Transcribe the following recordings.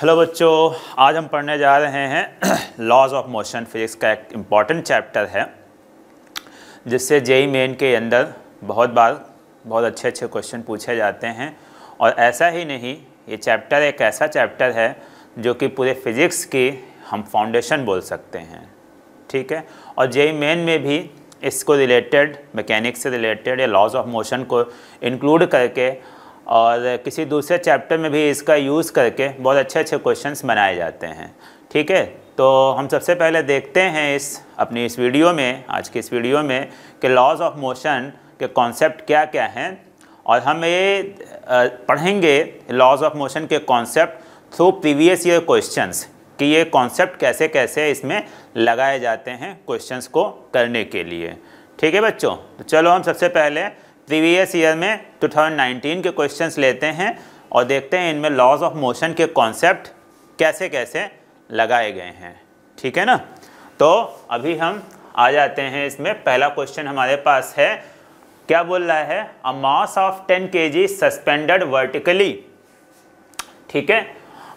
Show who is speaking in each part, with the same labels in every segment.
Speaker 1: Hello बच्चों। आज हम पढ़ने जा रहे हैं लॉज ऑफ़ मोशन फिजिक्स का एक इंपॉर्टेंट चैप्टर है, जिससे जेई मेन के अंदर बहुत बार बहुत अच्छे अच्छे क्वेश्चन पूछे जाते हैं। और ऐसा ही नहीं, ये चैप्टर एक ऐसा चैप्टर है जो कि पूरे फिज़िक्स की हम फाउंडेशन बोल सकते हैं। ठीक है? और जेई मेन में भी इसको रिलेटेड मैकेनिक्स से रिलेटेड या लॉज ऑफ़ मोशन को इंक्लूड करके और किसी दूसरे चैप्टर में भी इसका यूज़ करके बहुत अच्छे अच्छे क्वेश्चंस बनाए जाते हैं। ठीक है? तो हम सबसे पहले देखते हैं इस, अपनी इस वीडियो में, आज की इस वीडियो में कि लॉज ऑफ़ मोशन के कॉन्सेप्ट क्या क्या हैं। और हम ये पढ़ेंगे लॉज ऑफ़ मोशन के concept through previous year questions कि ये कॉन्सेप्ट कैसे कैसे इसमें लगाए जाते हैं क्वेश्चंस को करने के लिए। ठीक है बच्चों? तो चलो हम सबसे पहले प्रीवियस ईयर में 2019 के क्वेश्चंस लेते हैं और देखते हैं इनमें लॉज ऑफ़ मोशन के कॉन्सेप्ट कैसे कैसे लगाए गए हैं। ठीक है ना? तो अभी हम आ जाते हैं इसमें। पहला क्वेश्चन हमारे पास है, क्या बोल रहा है? अ मास ऑफ़ 10 के जी सस्पेंडेड वर्टिकली ठीक है?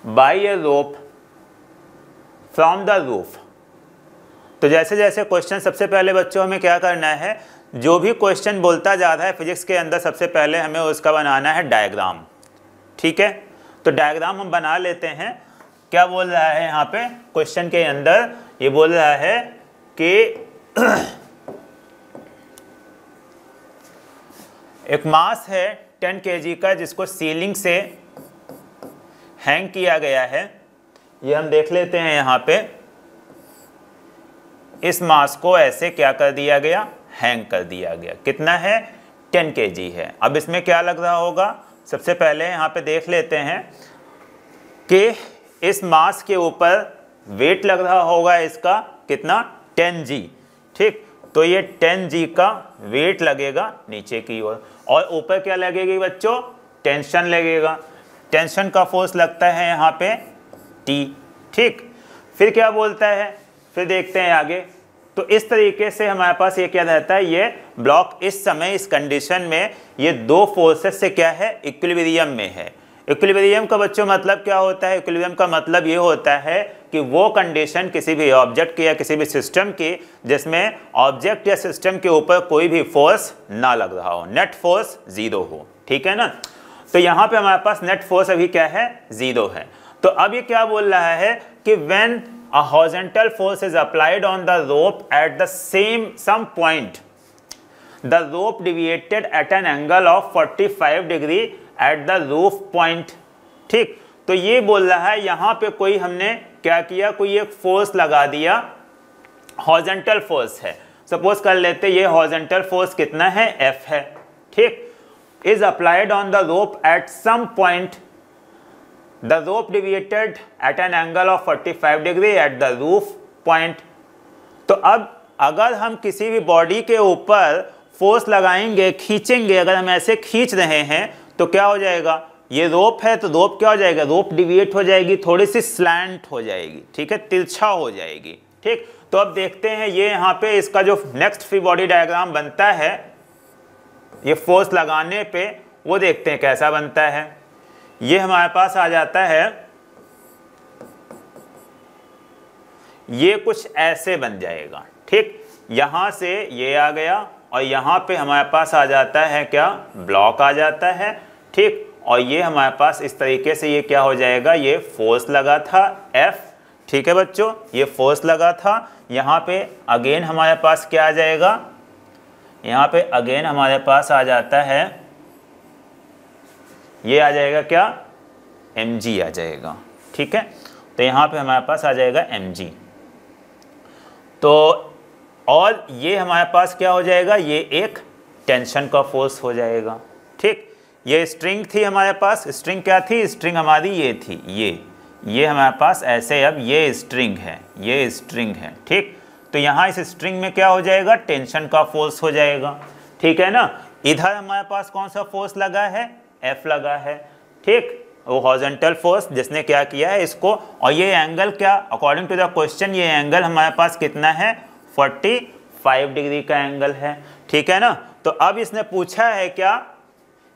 Speaker 1: By a rope from the roof तो जैसे जैसे क्वेश्चन सबसे पहले बच्चों हमें क्या करना है? जो भी क्वेश्चन बोलता जा रहा है फिजिक्स के अंदर सबसे पहले हमें उसका बनाना है डायग्राम ठीक है? तो डायग्राम हम बना लेते हैं। क्या बोल रहा है यहाँ पे? क्वेश्चन के अंदर ये बोल रहा है कि एक मास है 10 के का, जिसको सीलिंग से हैंग किया गया है। ये हम देख लेते हैं यहाँ पे। इस मास को ऐसे क्या कर दिया गया? हैंग कर दिया गया। कितना है? 10 के है। अब इसमें क्या लग रहा होगा? सबसे पहले यहाँ पे देख लेते हैं कि इस मास के ऊपर वेट लग रहा होगा इसका कितना? 10 जी। ठीक? तो ये 10 जी का वेट लगेगा नीचे की ओर। और, और ऊपर क्या लगेगी बच्चों? टेंशन लगेगा। टेंशन का फोर्स लगता है यहाँ पे टी। ठीक? फिर क्या बोलता है? फिर देखते हैं आगे। तो इस तरीके से हमारे पास ये क्या रहता है, ये ब्लॉक इस समय इस कंडीशन में ये दो फोर्सेस से क्या है इक्विलिब्रियम में है। इक्विलिब्रियम का बच्चों मतलब क्या होता है? इक्विलिब्रियम का मतलब ये होता है कि वो कंडीशन किसी भी ऑब्जेक्ट की या किसी भी सिस्टम की, जिसमें ऑब्जेक्ट या सिस्टम के ऊपर कोई भी फोर्स ना लग रहा हो। नेट फोर्स ज़ीरो हो। ठीक है ना? तो यहाँ पे हमारे पास नेट फोर्स अभी क्या है? ज़ीरो है। तो अब ये क्या बोल रहा है कि when a horizontal force is applied on the rope at the same some point the rope deviated at an angle of 45 degree at the roof point ठीक तो ये बोल रहा है यहाँ पे कोई हमने क्या किया कोई एक फोर्स लगा दिया हॉर्जेंटल फोर्स है सपोज़ कर लेते ये हॉर्जेंटल फोर्स कितना है F है ठीक is applied on the rope at some point The rope deviated at an angle of 45 degree at the roof point. तो अब, अगर हम किसी भी बॉडी के ऊपर फोर्स लगाएँगे, खींचेंगे, अगर हम ऐसे खींच रहे हैं तो क्या हो जाएगा? ये रोप है तो रोप क्या हो जाएगा? रोप डिविएट हो जाएगी, थोड़ी सी स्लैंट हो जाएगी, ठीक है? तिरछा हो जाएगी, ठीक? तो अब देखते हैं, ये यहाँ पे इसका जो नेक्स्ट फ्री बॉडी डायग्राम बनता है, ये फोर्स लगाने पे, वो देखते हैं कैसा बनता है। ये हमारे पास आ जाता है। ये कुछ ऐसे बन जाएगा। ठीक, यहाँ से ये आ गया और यहाँ पे हमारे पास आ जाता है क्या? ब्लॉक आ जाता है। ठीक, और ये हमारे पास इस तरीके से ये क्या हो जाएगा? ये फोर्स लगा था F ठीक है बच्चों, ये फोर्स लगा था। यहाँ पे अगेन हमारे पास क्या आ जाएगा? यहाँ पे अगेन हमारे पास आ जाता है ये आ जाएगा क्या? एम आ जाएगा। ठीक है? तो यहाँ पे हमारे पास आ जाएगा एम तो और ये हमारे पास क्या हो जाएगा? ये एक टेंशन का फोर्स हो जाएगा। ठीक? ये स्ट्रिंग थी हमारे पास। स्ट्रिंग क्या थी? स्ट्रिंग हमारी ये थी। ये। ये हमारे पास ऐसे अब ये स्ट्रिंग है। ये स्ट्रिंग है। ठीक? तो यहाँ इस स्ट्रिंग में क्या हो जाएगा? टेंशन का फोर्स हो जाएगा। ठीक है ना? इधर हमारे पास कौन सा फोर्स लगा है? एफ़ लगा है। ठीक? वो हॉर्जेंटल फोर्स जिसने क्या किया है इसको, और ये एंगल क्या अकॉर्डिंग टू द क्वेश्चन ये एंगल हमारे पास कितना है? 45 डिग्री का एंगल है। ठीक है ना? तो अब इसने पूछा है क्या,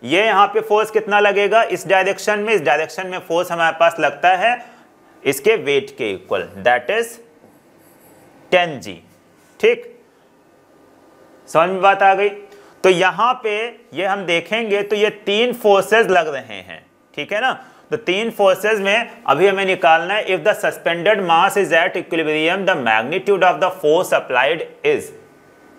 Speaker 1: ये यहाँ पे फोर्स कितना लगेगा? इस डायरेक्शन में, इस डायरेक्शन में फोर्स हमारे पास लगता है इसके वेट के equal that is ten g ठीक? समझ में बात आ गई? तो यहाँ पे ये हम देखेंगे तो ये तीन फोर्सेस लग रहे हैं, ठीक है ना? तो तीन फोर्सेस में अभी हमें निकालना है if the suspended mass is at equilibrium the magnitude of the force applied is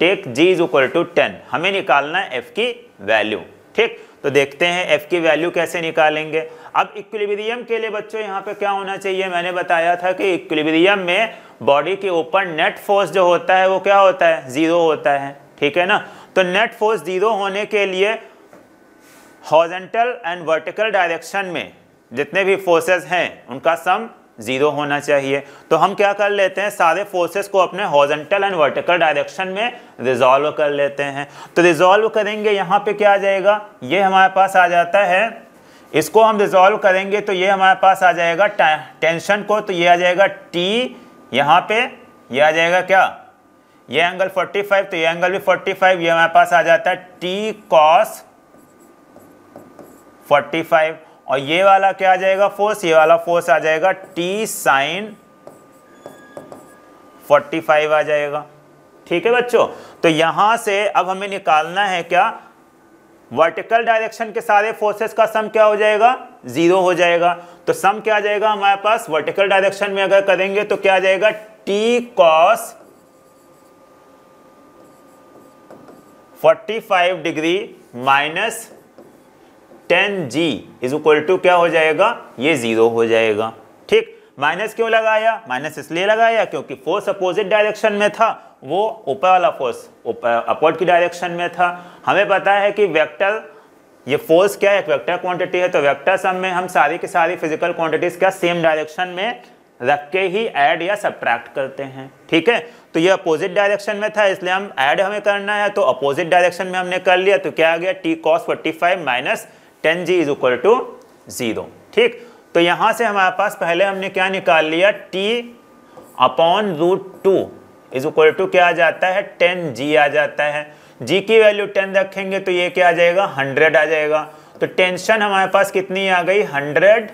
Speaker 1: take g is equal to ten हमें निकालना है एफ़ की वैल्यू ठीक? तो देखते हैं एफ़ की वैल्यू कैसे निकालेंगे। अब इक्विलिब्रियम के लिए बच्चों, यहाँ पे क्या होना चाहिए? मैंने बताया था कि इक्विलिब्रियम में बॉडी के ऊपर नेट फोर्स जो होता है, वो क्या होता है? ज़ीरो होता है, ठीक है ना? तो नेट फोर्स ज़ीरो होने के लिए हॉजेंटल एंड वर्टिकल डायरेक्शन में जितने भी फोर्सेस हैं, उनका सम ज़ीरो होना चाहिए। तो हम क्या कर लेते हैं? सारे फोर्सेस को अपने हॉजेंटल एंड वर्टिकल डायरेक्शन में रिजॉल्व कर लेते हैं। तो रिजॉल्व करेंगे, यहाँ पे क्या आ जाएगा? ये हमारे पास आ जाता है। इसको हम रिजॉल्व करेंगे तो ये हमारे पास आ जाएगा टेंशन को तो ये आ जाएगा टी यहाँ पे ये आ जाएगा क्या? ये एंगल 45 तो ये एंगल भी 45 ये हमारे पास आ जाता है टी कॉस 45 और ये वाला क्या आ जाएगा फोर्स ये वाला फोर्स आ जाएगा टी साइन 45 आ जाएगा। ठीक है बच्चों? तो यहाँ से अब हमें निकालना है क्या? वर्टिकल डायरेक्शन के सारे फोर्सेस का सम क्या हो जाएगा? ज़ीरो हो जाएगा। तो सम क्या आ जाएगा? हमारे पास वर्टिकल डायरेक्शन में अगर करेंगे तो क्या आ जाएगा? T cos 45 degree minus ten g is equal to क्या हो जाएगा? ये ज़ीरो हो जाएगा। ठीक? माइनस क्यों लगाया? माइनस इसलिए लगाया क्योंकि फोर्स अपोजिट डायरेक्शन में था। वो ऊपर वाला फोर्स अपवर्ड की डायरेक्शन में था। हमें पता है कि वेक्टर ये फोर्स क्या है? एक वेक्टर क्वांटिटी है तो वेक्टर सम में हम सारी की सारी फ़िज़िकल क्वांटिटीज क्या सेम डायरेक्शन में रख के ही ऐड या सब्ट्रैक्ट करते हैं। ठीक है? तो ये अपोजिट डायरेक्शन में था, इसलिए हम ऐड हमें करना है तो अपोजिट डायरेक्शन में हमने कर लिया तो क्या आ गया? T cos forty five minus ten g is equal to zero ठीक? तो यहाँ से हमारे पास पहले हमने क्या निकाल लिया? T upon root two is equal to क्या आ जाता है? टेन जी आ जाता है। जी की वैल्यू टेन रखेंगे तो ये क्या आ जाएगा? हंड्रेड आ जाएगा। तो टेंशन हमारे पास कितनी आ गई? हंड्रेड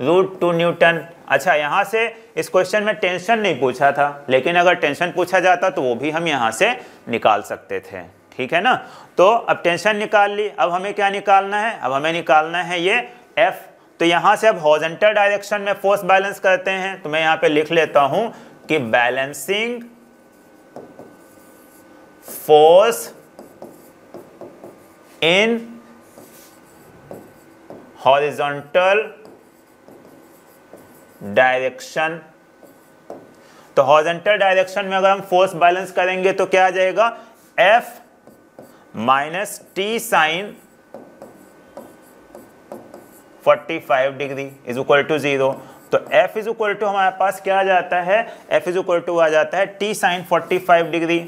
Speaker 1: रूट टू न्यूटन अच्छा यहाँ से इस क्वेश्चन में टेंशन नहीं पूछा था, लेकिन अगर टेंशन पूछा जाता तो वो भी हम यहाँ से निकाल सकते थे, ठीक है ना? तो अब टेंशन निकाल ली, अब हमें क्या निकालना है? अब हमें निकालना है ये एफ़ तो यहाँ से अब हॉजेंटल डायरेक्शन में फोर्स बैलेंस करते हैं तो मैं यहाँ पे लिख लेता हूँ कि balancing force in horizontal direction. तो हॉरिजॉन्टल डायरेक्शन में अगर हम फोर्स बैलेंस करेंगे तो क्या आ जाएगा? F minus T sine 45 degree is equal to zero तो f इज़ इक्वल टू हमारे पास क्या आ जाता है? F इज़ इक्वल टू आ जाता है t साइन 45 डिग्री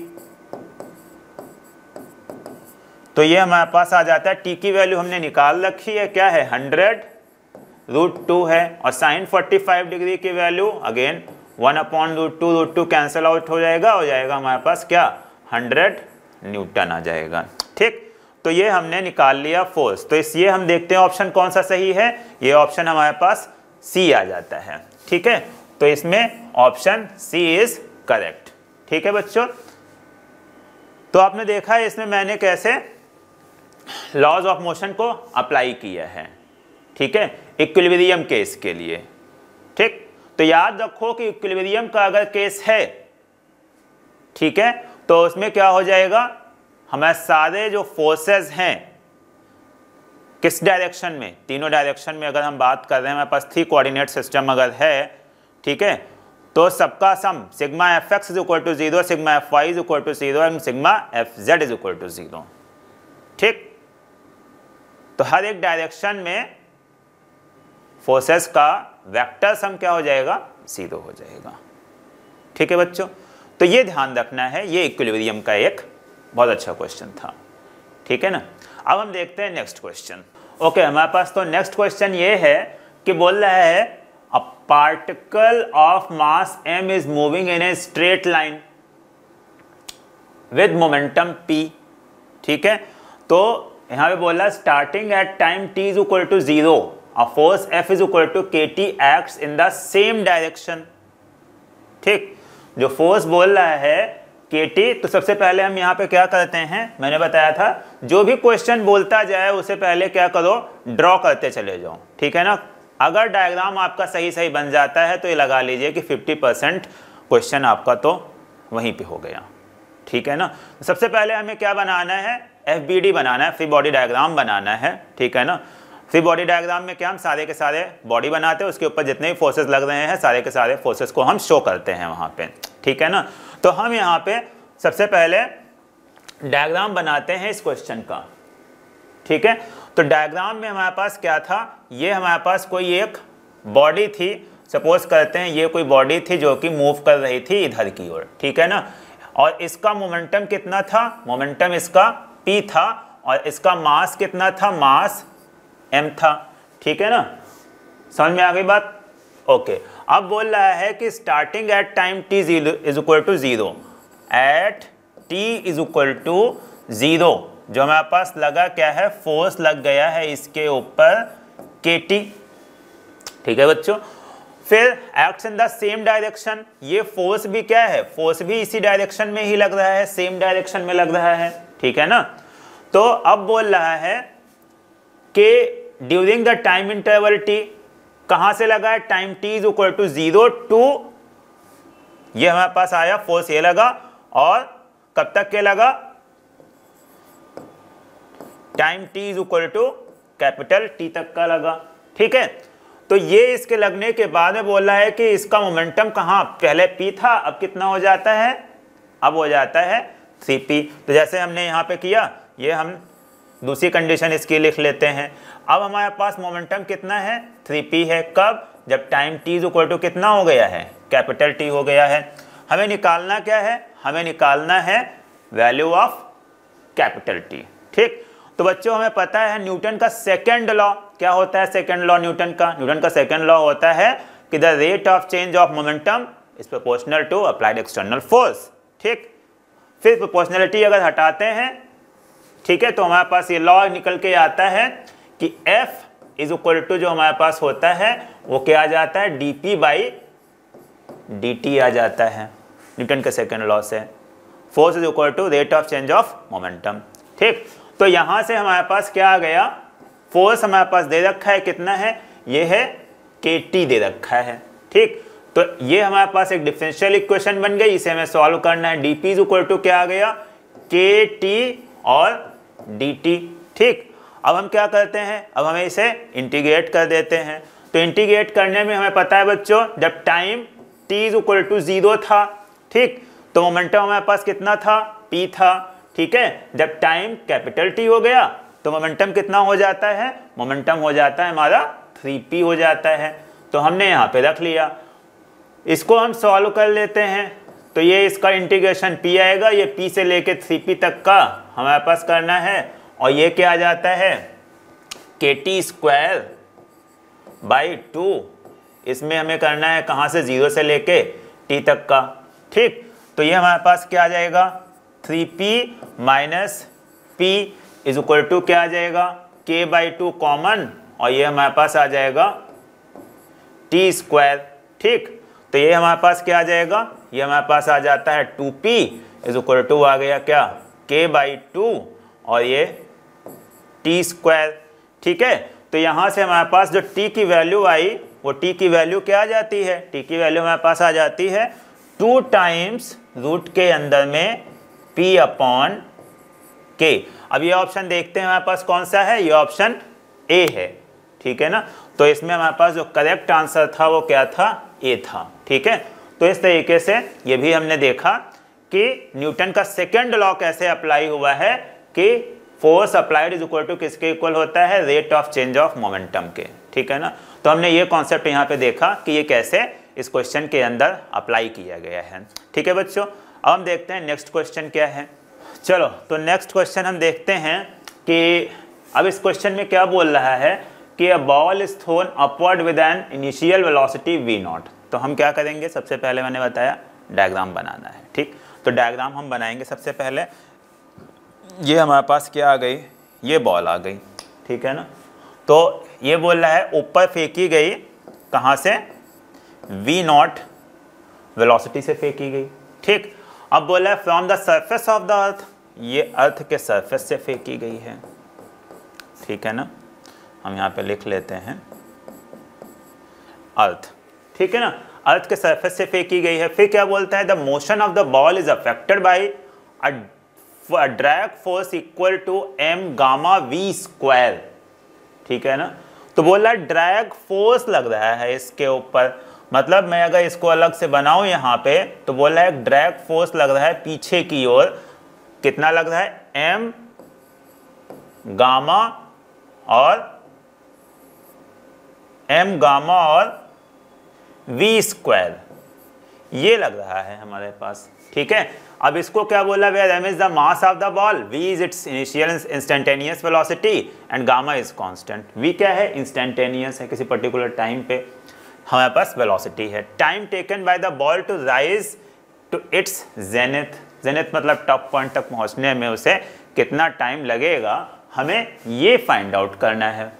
Speaker 1: तो ये हमारे पास आ जाता है t की वैल्यू हमने निकाल रखी है, क्या है? 100 रूट टू है और साइन 45 डिग्री की value again one upon root two root two cancel out हो जाएगा हो जाएगा हमारे पास क्या? 100 न्यूटन आ जाएगा। ठीक? तो ये हमने निकाल लिया फोर्स तो इस ये हम देखते हैं ऑप्शन कौन सा सही है? ये ऑप्शन हमारे पास सी आ जाता है। ठीक है? तो इसमें ऑप्शन सी इज़ करेक्ट ठीक है बच्चों? तो आपने देखा है इसमें मैंने कैसे लॉज ऑफ़ मोशन को अप्लाई किया है। ठीक है? इक्विलिब्रियम केस के लिए। ठीक? तो याद रखो कि इक्विलिब्रियम का अगर केस है, ठीक है? तो उसमें क्या हो जाएगा? हमारे सारे जो फोर्सेस हैं, किस डायरेक्शन में? तीनों डायरेक्शन में अगर हम बात कर रहे हैं, हमारे पास थ्री कोऑर्डिनेट सिस्टम अगर है, ठीक है? तो सबका sum sigma F x is equal to zero sigma F y is equal to zero and sigma F z is equal to zero ठीक? तो हर एक डायरेक्शन में फोर्सेस का वेक्टर सम क्या हो जाएगा? ज़ीरो हो जाएगा। ठीक है बच्चों? तो ये ध्यान रखना है, ये इक्विलिब्रियम का एक बहुत अच्छा क्वेश्चन था। ठीक है ना? अब हम देखते हैं नेक्स्ट क्वेश्चन ओके हमारे पास तो नेक्स्ट क्वेश्चन ये है कि बोल रहा है a particle of mass m is moving in a straight line with momentum p ठीक है? तो यहाँ पे बोला starting at time t is equal to zero a force F is to k t act in the same direction ठीक? जो force बोल रहा है के टी तो सबसे पहले हम यहाँ पे क्या करते हैं? मैंने बताया था, जो भी क्वेश्चन बोलता जाए, उसे पहले क्या करो? ड्रॉ करते चले जाओ। ठीक है ना? अगर डायग्राम आपका सही सही बन जाता है तो ये लगा लीजिए कि 50 परसेंट क्वेश्चन आपका तो वहीं पे हो गया। ठीक है ना? सबसे पहले हमें क्या बनाना है? एफ़ बनाना है फ्री बॉडी डायग्राम बनाना है। ठीक है ना? फ्री बॉडी डायग्राम में क्या हम सारे के सारे बॉडी बनाते हैं, उसके ऊपर जितने भी फोर्सेस लग रहे हैं, सारे के सारे फोर्सेस को हम शो करते हैं वहाँ पे। ठीक है ना? तो हम यहाँ पे सबसे पहले डायग्राम बनाते हैं इस क्वेश्चन का। ठीक है? तो डायग्राम में हमारे पास क्या था? ये हमारे पास कोई एक बॉडी थी। सपोज़ करते हैं ये कोई बॉडी थी जो कि मूव कर रही थी इधर की ओर। ठीक है ना? और इसका मोमेंटम कितना था? मोमेंटम इसका पी था और इसका मास कितना था? मास एम था, ठीक है ना? समझ में आ गई बात? ओके अब बोल रहा है कि starting at time t is equal to zero at t is equal to zero जो हमारे पास लगा क्या है? फोर्स लग गया है इसके ऊपर के टी ठीक है बच्चों? फिर acts in the same direction ये फोर्स भी क्या है? फोर्स भी इसी डायरेक्शन में ही लग रहा है सेम डायरेक्शन में लग रहा है, ठीक है ना? तो अब बोल रहा है कि during the time interval T कहाँ से लगा है? Time T is equal to zero to ये हमारे पास आया फोर्स ये लगा, और कब तक के लगा? Time T is equal to capital T तक का लगा, ठीक है? तो ये इसके लगने के बाद में बोल रहा है कि इसका मोमेंटम कहाँ? पहले पी था, अब कितना हो जाता है? अब हो जाता है सी पी तो जैसे हमने यहाँ पे किया, ये हम दूसरी कंडीशन इसकी लिख लेते हैं। अब हमारे पास मोमेंटम कितना है? थ्री पी है। कब? जब time T is equal to कितना हो गया है? कैपिटल टी हो गया है। हमें निकालना क्या है? हमें निकालना है वैल्यू ऑफ़ कैपिटल टी ठीक? तो बच्चों, हमें पता है न्यूटन का सेकेंड लॉ क्या होता है सेकेंड लॉ न्यूटन का? न्यूटन का सेकेंड लॉ होता है कि the rate of change of momentum is proportional to applied external force ठीक? फिर प्रोपोर्शनलिटी अगर हटाते हैं ठीक है तो हमारे पास ये लॉ निकल के आता है कि F इज़ इक्वल टू जो हमारे पास होता है, वो क्या आ जाता है? D P by D T आ जाता है। न्यूटन के सेकेंड लॉ से। Force is equal to rate of change of momentum ठीक तो यहाँ से हमारे पास क्या आ गया? फोर्स हमारे पास दे रखा है, कितना है? ये है के टी दे रखा है। ठीक तो ये हमारे पास एक डिफरेंशियल इक्वेशन बन गई, इसे हमें सॉल्व करना है। D P is equal to क्या आ गया? के टी और टी ठीक। अब हम क्या करते हैं? अब हमें इसे इंटीग्रेट कर देते हैं। तो इंटीग्रेट करने में हमें पता है बच्चों, जब time T is equal to zero था, ठीक तो मोमेंटम हमारे पास कितना था? पी था, ठीक है? जब टाइम कैपिटल टी हो गया तो मोमेंटम कितना हो जाता है? मोमेंटम हो जाता है हमारा थ्री पी हो जाता है। तो हमने यहाँ पे रख लिया। इसको हम सॉल्व कर लेते हैं। तो ये इसका इंटीग्रेशन पी आएगा, ये पी से लेके थ्री पी तक का। हमारे पास करना है और ये क्या आ जाता है? के टी स्क्वायर बाई टू इसमें हमें करना है कहाँ से? ज़ीरो से लेके टी तक का। ठीक? तो ये हमारे पास क्या आ जाएगा? Three P minus P is equal to क्या आ जाएगा? के बाई टू कॉमन और ये हमारे पास आ जाएगा टी स्क्वायर ठीक? तो ये हमारे पास क्या आ जाएगा? ये हमारे पास आ जाता है two P is equal to आ गया क्या? के बाई टू और ये टी स्क्वायर ठीक है? तो यहाँ से हमारे पास जो टी की वैल्यू आई, वो टी की वैल्यू क्या आ जाती है? टी की वैल्यू हमारे पास आ जाती है टू टाइम्स रूट के अंदर में पी अपॉन के अब ये ऑप्शन देखते हैं हमारे पास कौन सा है? ये ऑप्शन ए है, ठीक है ना? तो इसमें हमारे पास जो करेक्ट आंसर था, वो क्या था? ए था, ठीक है? तो इस तरीके से ये भी हमने देखा कि न्यूटन का सेकेंड लॉ कैसे अप्लाई हुआ है कि force applied is equal to किसके इक्वल होता है? Rate of change of momentum के। ठीक है ना? तो हमने ये कॉन्सेप्ट यहाँ पे देखा कि ये कैसे इस क्वेश्चन के अंदर अप्लाई किया गया है। ठीक है बच्चों? अब हम देखते हैं नेक्स्ट क्वेश्चन क्या है। चलो तो नेक्स्ट क्वेश्चन हम देखते हैं कि अब इस क्वेश्चन में क्या बोल रहा है कि a ball is thrown upward with an initial velocity V not तो हम क्या करेंगे? सबसे पहले मैंने बताया डायग्राम बनाना है। ठीक? तो डायग्राम हम बनाएँगे सबसे पहले। ये हमारे पास क्या आ गई? ये बॉल आ गई, ठीक है ना? तो ये बोल रहा है, ऊपर फेंकी गई, कहाँ से? वी नॉट वेलोसिटी से फेंकी गई, ठीक? अब बोला है from the surface of the earth ये अर्थ के सरफेस से फेंकी गई है, ठीक है ना? हम यहाँ पे लिख लेते हैं अर्थ ठीक है ना? अर्थ के सरफेस से फेंकी गई है। फिर क्या बोलता है? The motion of the ball is affected by drag force equal to M gamma V square ठीक है ना? तो बोला ड्रैग फोर्स लग रहा है इसके ऊपर। मतलब मैं अगर इसको अलग से बनाऊँ यहाँ पे तो बोला है ड्रैग फोर्स लग रहा है पीछे की ओर। कितना लग रहा है? एम गामा और एम गामा और वी स्क्वायर ये लग रहा है हमारे पास, ठीक है? अब इसको क्या बोला where M is the mass of the ball V is its initial instantaneous velocity and gamma is constant V क्या है? इंस्टेंटेनियस है, किसी पर्टिकुलर टाइम पे हमारे पास वेलोसिटी है। Time taken by the ball to rise to its zenith zenith मतलब top point तक पहुँचने में उसे कितना टाइम लगेगा? हमें ये फाइंड आउट करना है।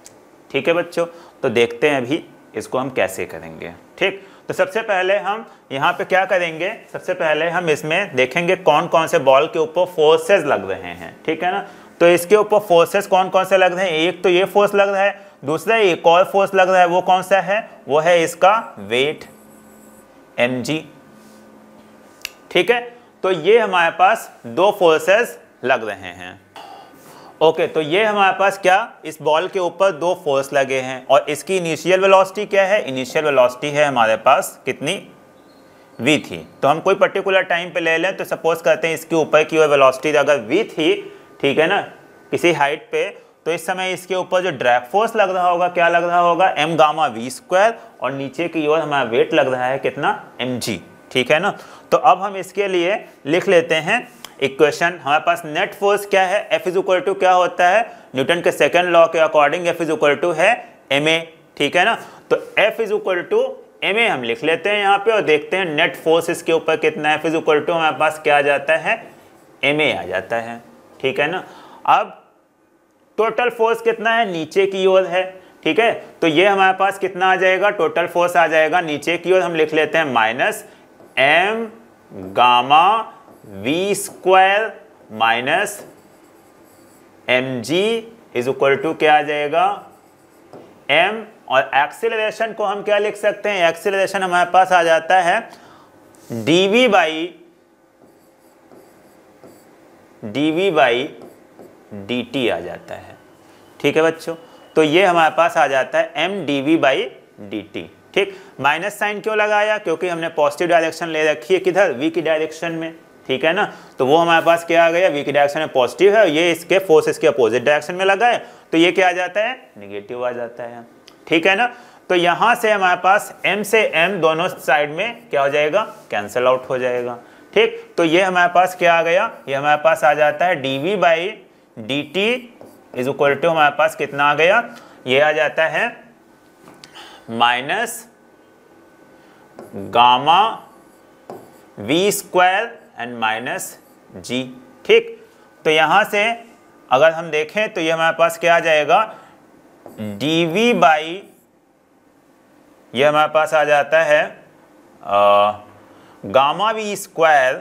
Speaker 1: ठीक है बच्चों? तो देखते हैं अभी इसको हम कैसे करेंगे। ठीक? तो सबसे पहले हम यहाँ पे क्या करेंगे? सबसे पहले हम इसमें देखेंगे कौन कौन से बॉल के ऊपर फोर्सेस लग रहे हैं, ठीक है ना? तो इसके ऊपर फोर्सेस कौन कौन से लग रहे हैं? एक तो ये फोर्स लग रहा है, दूसरा एक और फोर्स लग रहा है, वो कौन सा है? वो है इसका वेट एम ठीक है? तो ये हमारे पास दो फोर्सेस लग रहे हैं। ओके तो ये हमारे पास क्या? इस बॉल के ऊपर दो फोर्स लगे हैं और इसकी इनिशियल वेलोसिटी क्या है? इनिशियल वेलोसिटी है हमारे पास कितनी? V थी। तो हम कोई पर्टिकुलर टाइम पे ले लें तो सपोज़ करते हैं इसके ऊपर की वेलोसिटी अगर v थी, ठीक है ना, किसी हाइट पे तो इस समय इसके ऊपर जो ड्रैग फोर्स लग रहा होगा, क्या लग रहा होगा? एम गामा वी स्क्वायर और नीचे की ओर हमारा वेट लग रहा है कितना? Mg ठीक है ना? तो अब हम इसके लिए लिख लेते हैं इक्वेशन हमारे पास नेट फोर्स क्या है? एफ़ इज़ इक्वल टू क्या होता है? न्यूटन के सेकेंड लॉ के according F is equal to है एम ए ठीक है ना? तो F is equal to M A हम लिख लेते हैं यहाँ पे और देखते हैं नेट फोर्स इसके ऊपर कितना है? एफ़ इज़ इक्वल टू हमारे पास क्या आ जाता है? एम ए आ जाता है, ठीक है ना? अब टोटल फोर्स कितना है? नीचे की ओर है, ठीक है? तो ये हमारे पास कितना आ जाएगा? टोटल फोर्स आ जाएगा नीचे की ओर हम लिख लेते हैं minus M gamma V square minus M G is equal to क्या आ जाएगा? एम और एक्सिलेशन को हम क्या लिख सकते हैं? एक्सिलेशन हमारे पास आ जाता है D V by D V by D T आ जाता है। ठीक है बच्चों? तो ये हमारे पास आ जाता है M D V by D T ठीक? माइनस साइन क्यों लगाया? क्योंकि हमने पॉजिटिव डायरेक्शन ले रखी है किधर? वी की डायरेक्शन में। ठीक है ना? तो वो हमारे पास क्या आ गया? वी की डायरेक्शन में पॉजिटिव है, ये इसके फोर्स इसके अपोजिट डायरेक्शन में लगा है। तो ये क्या आ जाता है? निगेटिव आ जाता है। ठीक है ना? तो यहाँ से हमारे पास एम से एम दोनों साइड में क्या हो जाएगा? कैंसल आउट हो जाएगा। ठीक? तो ये हमारे पास क्या आ गया? ये हमारे पास आ जाता है D V by D T is equal to हमारे पास कितना आ गया? ये आ जाता है minus gamma V square and minus G ठीक? तो यहाँ से अगर हम देखें तो ये हमारे पास क्या आ जाएगा? डी वी बाई ये हमारे पास आ जाता है आ, gamma V square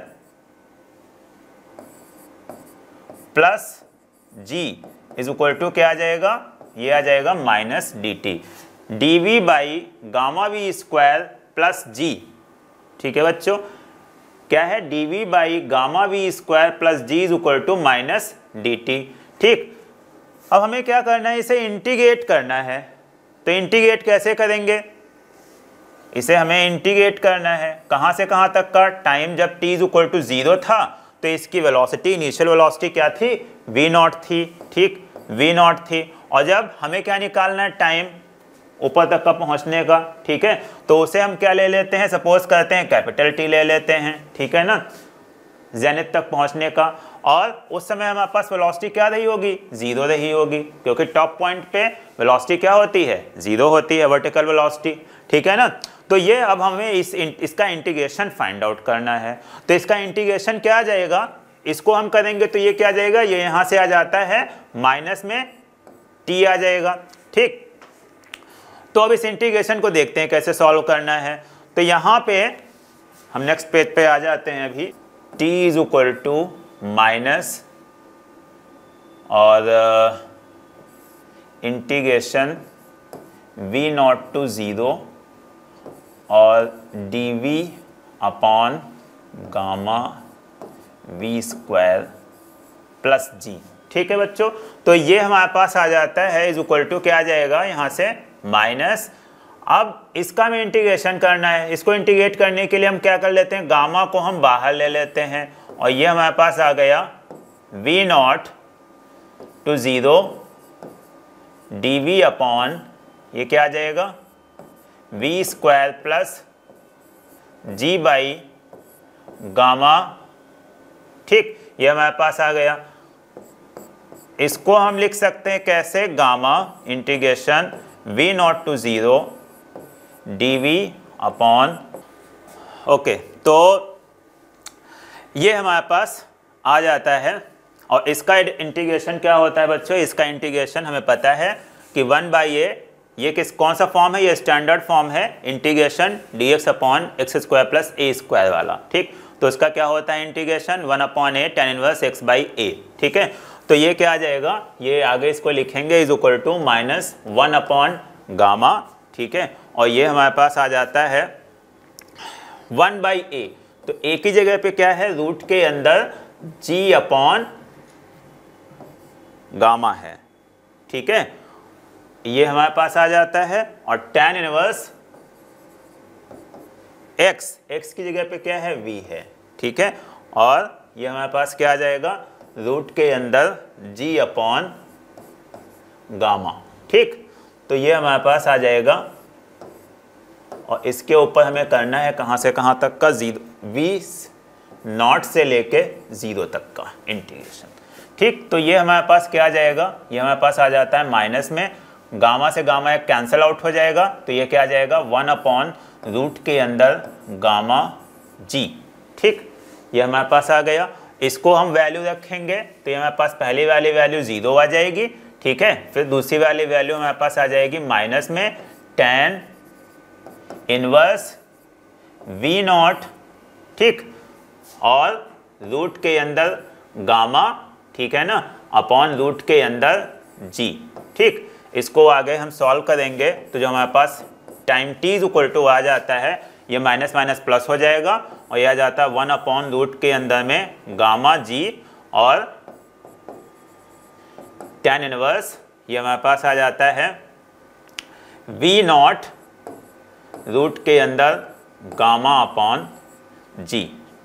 Speaker 1: plus G is equal to क्या आ जाएगा? ये आ जाएगा minus D T D V by gamma V square plus G ठीक है बच्चों? क्या है? D V by gamma V square plus G is equal to minus D T ठीक। अब हमें क्या करना है? इसे इंटीग्रेट करना है। तो इंटीग्रेट कैसे करेंगे? इसे हमें इंटीग्रेट करना है। कहाँ से कहाँ तक का? टाइम जब T is equal to zero था तो इसकी वेलोसिटी इनिशियल वेलोसिटी क्या थी? वी नॉट थी। ठीक। वी नॉट थी। और जब हमें क्या निकालना है? टाइम ऊपर तक का पहुँचने का, ठीक है? तो उसे हम क्या ले लेते हैं? सपोज़ करते हैं कैपिटल टी ले लेते हैं, ठीक है ना? जेनित तक पहुँचने का। और उस समय हमारे पास वेलोसिटी क्या रही होगी? ज़ीरो रही होगी, क्योंकि टॉप पॉइंट पे वेलोसिटी क्या होती है? ज़ीरो होती है वर्टिकल वेलोसिटी ठीक है ना? तो ये अब हमें इस इसका इंटीग्रेशन फाइंड आउट करना है। तो इसका इंटीग्रेशन क्या आ जाएगा? इसको हम करेंगे तो ये क्या आ जाएगा? ये यहाँ से आ जाता है माइनस में टी आ जाएगा, ठीक? तो अब इस इंटीग्रेशन को देखते हैं कैसे सॉल्व करना है। तो यहाँ पे हम नेक्स्ट पेज पे आ जाते हैं अभी। T is equal to minus और integration v not to zero और D V upon gamma V square plus G ठीक है बच्चों? तो ये हमारे पास आ जाता है इज़ इक्वल टू क्या आ जाएगा? यहाँ से माइनस। अब इसका भी इंटीग्रेशन करना है। इसको इंटीग्रेट करने के लिए हम क्या कर लेते हैं? गामा को हम बाहर ले लेते हैं। और ये हमारे पास आ गया V not to zero D V upon ये क्या आ जाएगा? V square plus G by gamma. ठीक, ये हमारे पास आ गया। इसको हम लिख सकते हैं कैसे? Gamma integration V not to zero D V upon okay तो ये हमारे पास आ जाता है और इसका इंटीग्रेशन क्या होता है बच्चों? इसका इंटीग्रेशन हमें पता है कि वन बाई ए ये किस, कौन सा फॉर्म है? ये स्टैंडर्ड फॉर्म है integration D X upon X square plus A square वाला, ठीक? तो इसका क्या होता है integration one upon A tan inverse X by A ठीक है? तो ये क्या आ जाएगा? ये आगे इसको लिखेंगे is equal to minus one upon gamma ठीक है? और ये हमारे पास आ जाता है वन बाई ए तो ए की जगह पे क्या है? रूट के अंदर जी अपॉन गामा है, ठीक है? ये हमारे पास आ जाता है और टेन इनवर्स एक्स एक्स की जगह पे क्या है? वी है, ठीक है? और ये हमारे पास क्या आ जाएगा? रूट के अंदर जी अपॉन गामा ठीक? तो ये हमारे पास आ जाएगा। और इसके ऊपर हमें करना है कहाँ से कहाँ तक का? ज़ीरो वी नॉट से लेके ज़ीरो तक का इंटीग्रेशन ठीक? तो ये हमारे पास क्या आ जाएगा? ये हमारे पास आ जाता है माइनस में। गामा से गामा एक कैंसिल आउट हो जाएगा। तो ये क्या आ जाएगा? वन अपॉन रूट के अंदर गामा जी ठीक? ये हमारे पास आ गया। इसको हम वैल्यू रखेंगे तो ये हमारे पास पहली वाली वैल्यू ज़ीरो आ जाएगी, ठीक है? फिर दूसरी वाली वैल्यू हमारे पास आ जाएगी माइनस में टेन इनवर्स वी नॉट ठीक? और रूट के अंदर गामा ठीक है ना? अपॉन रूट के अंदर जी ठीक? इसको आगे हम सॉल्व करेंगे तो जो हमारे पास time T is equal to आ जाता है, ये माइनस माइनस प्लस हो जाएगा और यह आ जाता है वन अपॉन रूट के अंदर में गामा जी और टेन इनवर्स ये हमारे पास आ जाता है वी नॉट रूट के अंदर गामा अपॉन जी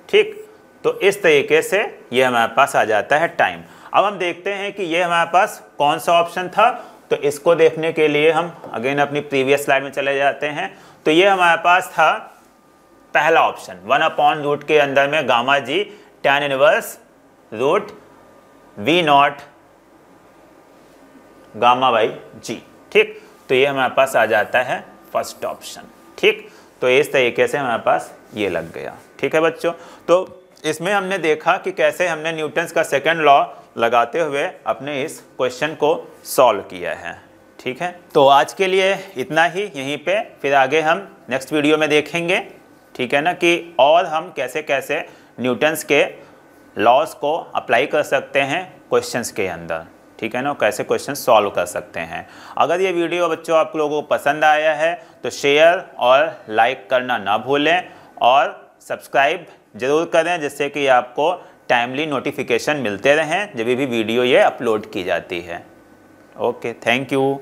Speaker 1: ठीक? तो इस तरीके से ये हमारे पास आ जाता है टाइम अब हम देखते हैं कि ये हमारे पास कौन सा ऑप्शन था। तो इसको देखने के लिए हम अगेन अपनी प्रीवियस स्लाइड में चले जाते हैं। तो ये हमारे पास था पहला ऑप्शन, वन अपॉन रूट के अंदर में gamma G tan inverse root V not gamma by G ठीक? तो ये हमारे पास आ जाता है फ़र्स्ट ऑप्शन ठीक? तो इस तरीके से हमारे पास ये लग गया, ठीक है बच्चों? तो इसमें हमने देखा कि कैसे हमने न्यूटन्स का सेकेंड लॉ लगाते हुए अपने इस क्वेश्चन को सॉल्व किया है, ठीक है? तो आज के लिए इतना ही, यहीं पे, फिर आगे हम नेक्स्ट वीडियो में देखेंगे। ठीक है ना, कि और हम कैसे कैसे न्यूटन्स के लॉज को अप्लाई कर सकते हैं क्वेश्चंस के अंदर, ठीक है ना कैसे क्वेश्चन सॉल्व कर सकते हैं। अगर ये वीडियो बच्चों आप लोगों को पसंद आया है तो शेयर और लाइक करना ना भूलें, और सब्सक्राइब ज़रूर करें, जिससे कि आपको टाइमली नोटिफिकेशन मिलते रहें, जब भी वीडियो ये अपलोड की जाती है। Okay thank you